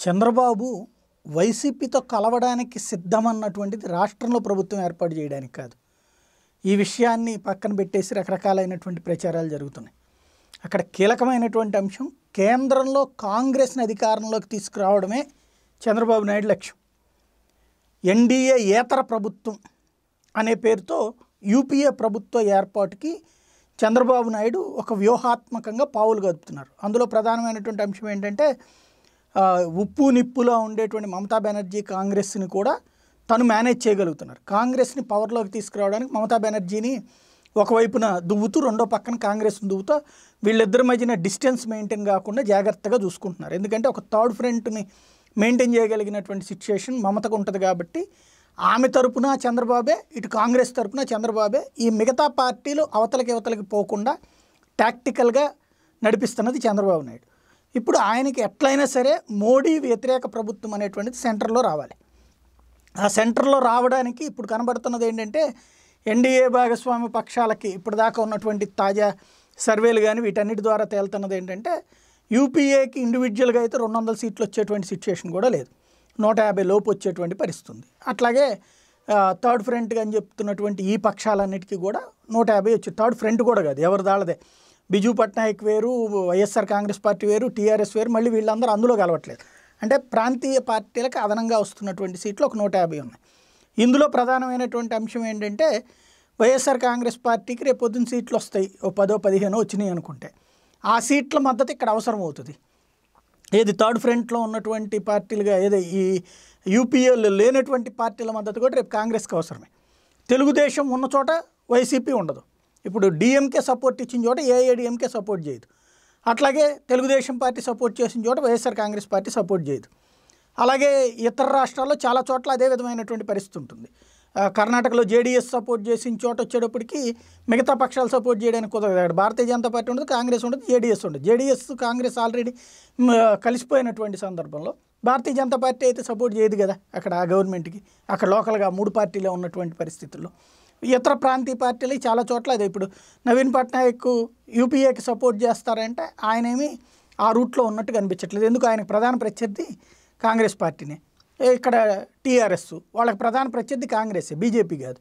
చంద్రబాబు వైసీపీతో కలవడానికి సిద్ధమన్నటువంటిది రాష్ట్రంలో ప్రభుత్వం ఏర్పాటు చేయడానికి కాదు. ఈ విషయాన్ని పక్కన పెట్టేసి రకరకాలైనటువంటి ప్రచారాలు జరుగుతున్నాయి. అక్కడ కీలకమైనటువంటి అంశం కేంద్రంలో కాంగ్రెస్ని అధికారంలోకి తీసుకురావడమే చంద్రబాబు నాయుడు లక్ష్యం. ఎన్డీఏ ఏతర ప్రభుత్వం అనే పేరుతో యూపీఏ ప్రభుత్వ ఏర్పాటుకి చంద్రబాబు నాయుడు ఒక వ్యూహాత్మకంగా పావులు గదుపుతున్నారు. అందులో ప్రధానమైనటువంటి అంశం ఏంటంటే ఉప్పు నిప్పులో ఉండేటువంటి మమతా బెనర్జీ కాంగ్రెస్ని కూడా తను మేనేజ్ చేయగలుగుతున్నారు. కాంగ్రెస్ని పవర్లోకి తీసుకురావడానికి మమతా బెనర్జీని ఒకవైపున దువ్వుతూ రెండో పక్కన కాంగ్రెస్ని దువ్వుతూ వీళ్ళిద్దరి మధ్యన డిస్టెన్స్ మెయింటైన్ కాకుండా జాగ్రత్తగా చూసుకుంటున్నారు. ఎందుకంటే ఒక థర్డ్ ఫ్రంట్ని మెయింటైన్ చేయగలిగినటువంటి సిచ్యుయేషన్ మమతకు ఉంటుంది కాబట్టి ఆమె తరపున చంద్రబాబే ఇటు కాంగ్రెస్ తరపున చంద్రబాబే ఈ మిగతా పార్టీలు అవతలకి అవతలకి పోకుండా టాక్టికల్గా నడిపిస్తున్నది చంద్రబాబు నాయుడు. ఇప్పుడు ఆయనకి ఎట్లయినా సరే మోడీ వ్యతిరేక ప్రభుత్వం అనేటువంటిది సెంటర్లో రావాలి. ఆ సెంటర్లో రావడానికి ఇప్పుడు కనబడుతున్నది ఏంటంటే ఎన్డీఏ భాగస్వామి పక్షాలకి ఇప్పుడు దాకా ఉన్నటువంటి తాజా సర్వేలు కానీ వీటన్నిటి ద్వారా తేలుతున్నది ఏంటంటే యూపీఏకి ఇండివిజువల్గా అయితే రెండు వందల సీట్లు వచ్చేటువంటి సిచ్యువేషన్ కూడా లేదు. నూట యాభై లోపు వచ్చేటువంటి పరిస్థితి ఉంది అట్లాగే థర్డ్ ఫ్రంట్ అని చెప్తున్నటువంటి ఈ పక్షాలన్నిటికీ కూడా నూట యాభై వచ్చి థర్డ్ ఫ్రంట్ కూడా కాదు ఎవరి దాళ్ళదే బిజు పట్నాయక్ వేరు వైఎస్ఆర్ కాంగ్రెస్ పార్టీ వేరు టీఆర్ఎస్ వేరు మళ్ళీ వీళ్ళందరూ అందులో కలవట్లేదు. అంటే ప్రాంతీయ పార్టీలకు అదనంగా వస్తున్నటువంటి సీట్లు ఒక నూట యాభై ఉన్నాయి. ఇందులో ప్రధానమైనటువంటి అంశం ఏంటంటే వైఎస్ఆర్ కాంగ్రెస్ పార్టీకి రేపు పొద్దున్న సీట్లు వస్తాయి. ఓ పదో పదిహేనో వచ్చినాయి అనుకుంటే. ఆ సీట్ల మద్దతు ఇక్కడ అవసరం అవుతుంది. ఏది థర్డ్ ఫ్రంట్లో ఉన్నటువంటి పార్టీలుగా ఏదో ఈ యూపీఏలు లేనటువంటి పార్టీల మద్దతు కూడా రేపు కాంగ్రెస్కి అవసరమే. తెలుగుదేశం ఉన్న చోట వైసీపీ ఉండదు. ఇప్పుడు డిఎంకే సపోర్ట్ ఇచ్చిన చోట ఏఐడిఎంకే సపోర్ట్ చేయదు. అట్లాగే తెలుగుదేశం పార్టీ సపోర్ట్ చేసిన చోట వైఎస్ఆర్ కాంగ్రెస్ పార్టీ సపోర్ట్ చేయదు. అలాగే ఇతర రాష్ట్రాల్లో చాలా చోట్ల అదే విధమైనటువంటి పరిస్థితి ఉంటుంది. కర్ణాటకలో జేడీఎస్ సపోర్ట్ చేసిన చోట వచ్చేటప్పటికి మిగతా పక్షాలు సపోర్ట్ చేయడానికి కుదరదు. అక్కడ భారతీయ జనతా పార్టీ ఉండదు కాంగ్రెస్ ఉండదు జేడీఎస్ ఉండదు. జేడీఎస్ కాంగ్రెస్ ఆల్రెడీ కలిసిపోయినటువంటి సందర్భంలో భారతీయ జనతా పార్టీ అయితే సపోర్ట్ చేయదు కదా అక్కడ ఆ గవర్నమెంట్కి అక్కడ లోకల్గా మూడు పార్టీలే ఉన్నటువంటి పరిస్థితుల్లో. ఇతర ప్రాంతీయ పార్టీలు చాలా చోట్ల అదే. ఇప్పుడు నవీన్ పట్నాయక్ యూపీఏకి సపోర్ట్ చేస్తారంటే ఆయనేమి ఆ రూట్లో ఉన్నట్టు కనిపించట్లేదు. ఎందుకు? ఆయనకు ప్రధాన ప్రత్యర్థి కాంగ్రెస్ పార్టీనే. ఇక్కడ టీఆర్ఎస్ వాళ్ళకి ప్రధాన ప్రత్యర్థి కాంగ్రెస్ బీజేపీ కాదు.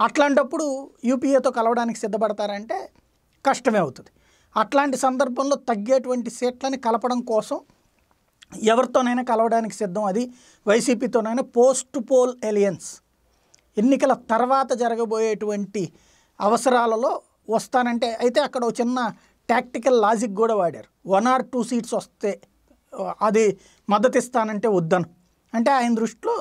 అట్లాంటప్పుడు యూపీఏతో కలవడానికి సిద్ధపడతారంటే కష్టమే అవుతుంది. అట్లాంటి సందర్భంలో తగ్గేటువంటి సీట్లని కలపడం కోసం ఎవరితోనైనా కలవడానికి సిద్ధం. అది వైసీపీతోనైనా పోస్ట్ పోల్ ఎలియన్స్ ఎన్నికల తర్వాత జరగబోయేటువంటి అవసరాలలో వస్తానంటే అయితే అక్కడ ఒక చిన్న టాక్టికల్ లాజిక్ కూడా వాడారు. వన్ ఆర్ టూ సీట్స్ వస్తే అది మద్దతు ఇస్తానంటే వద్దను. అంటే ఆయన దృష్టిలో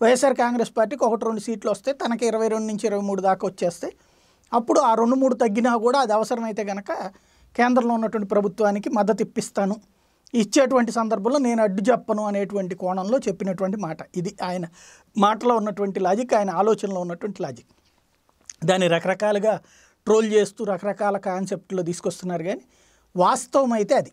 వైఎస్ఆర్ కాంగ్రెస్ పార్టీకి ఒకటి రెండు సీట్లు వస్తే తనకి ఇరవై రెండు నుంచి ఇరవై మూడు దాకా వచ్చేస్తే అప్పుడు ఆ రెండు మూడు తగ్గినా కూడా అది అవసరమైతే కనుక కేంద్రంలో ఉన్నటువంటి ప్రభుత్వానికి మద్దతు ఇప్పిస్తాను ఇచ్చేటువంటి సందర్భంలో నేను అడ్డు చెప్పను అనేటువంటి కోణంలో చెప్పినటువంటి మాట. ఇది ఆయన మాటలో ఉన్నటువంటి లాజిక్ ఆయన ఆలోచనలో ఉన్నటువంటి లాజిక్ దాన్ని రకరకాలుగా ట్రోల్ చేస్తూ రకరకాల కాన్సెప్ట్లో తీసుకొస్తున్నారు కానీ వాస్తవం అయితే అది.